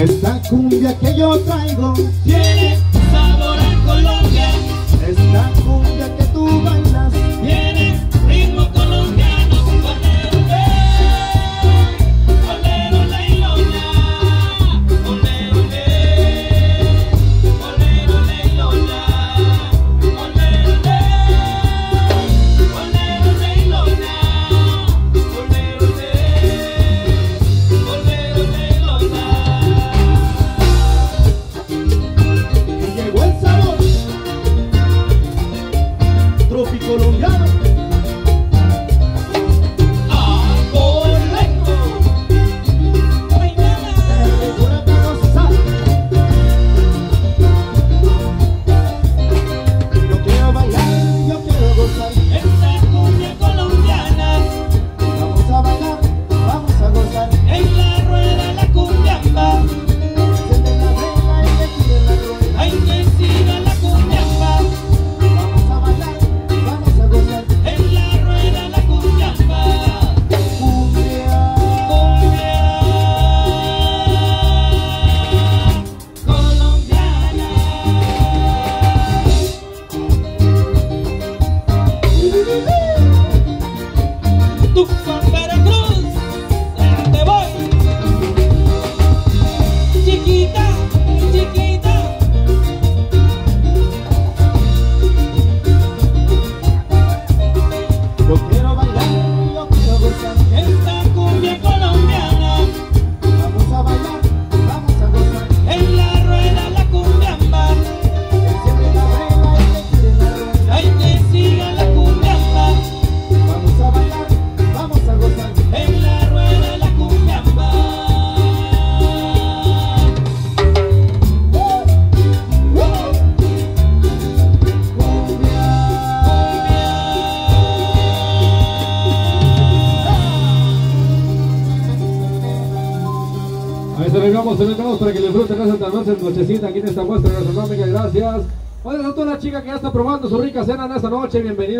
Esta cumbia que yo traigo Afropi colombiano. Ahí se vengamos, para que disfruten esta noche nochecita aquí en esta muestra gastronómica. Gracias. Bueno, a toda la chica que ya está probando su rica cena en esta noche. Bienvenida.